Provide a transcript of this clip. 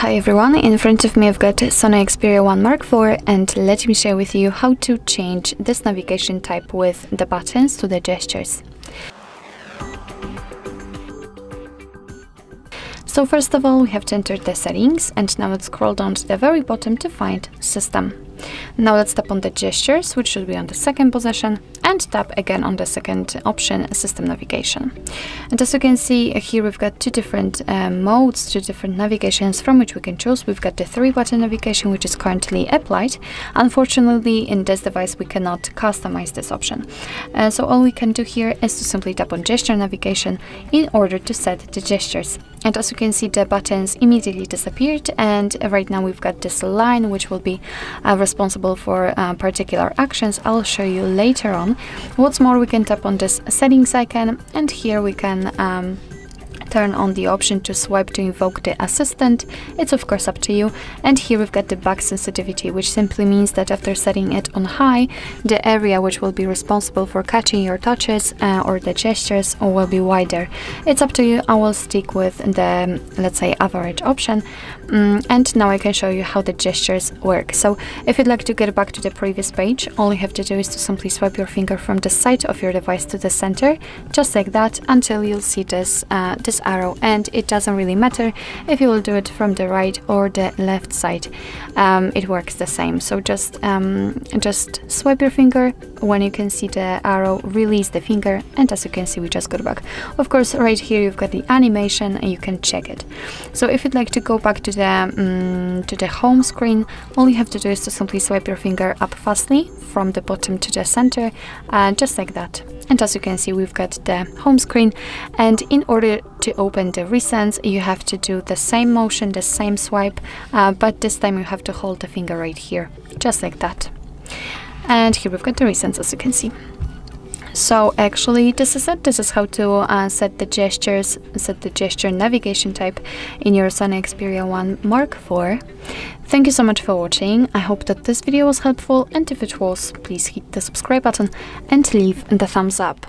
Hi everyone, in front of me I've got Sony Xperia 1 Mark IV and let me share with you how to change this navigation type with the buttons to the gestures. So first of all we have to enter the settings and now let's scroll down to the very bottom to find system. Now let's tap on the gestures, which should be on the second position, and tap again on the second option, system navigation. And as you can see here, we've got two different uh, modes, two different navigations from which we can choose. We've got the three button navigation, which is currently applied. Unfortunately, in this device, we cannot customize this option. Uh, so all we can do here is to simply tap on gesture navigation in order to set the gestures. And as you can see, the buttons immediately disappeared. And right now we've got this line, which will be uh, responsible for uh, particular actions. I'll show you later on. What's more, we can tap on this settings icon and here we can um, turn on the option to swipe to invoke the assistant. It's of course up to you. And here we've got the back sensitivity, which simply means that after setting it on high, the area which will be responsible for catching your touches uh, or the gestures will be wider. It's up to you. I will stick with the, let's say, average option. Um, and now I can show you how the gestures work. So if you'd like to get back to the previous page, all you have to do is to simply swipe your finger from the side of your device to the center, just like that, until you'll see this, uh, this arrow and it doesn't really matter if you will do it from the right or the left side. Um, it works the same. So just um, just swipe your finger. When you can see the arrow release the finger. And as you can see we just got back. Of course right here you've got the animation and you can check it. So if you'd like to go back to the um, to the home screen all you have to do is to simply swipe your finger up fastly from the bottom to the center uh, just like that. And as you can see we've got the home screen. And in order to open the recents you have to do the same motion the same swipe uh, but this time you have to hold the finger right here just like that. And here we've got the recents as you can see. So actually this is it. This is how to uh, set the gestures set the gesture navigation type in your Sony Xperia 1 Mark IV thank you so much for watching. I hope that this video was helpful and if it was please hit the subscribe button and leave the thumbs up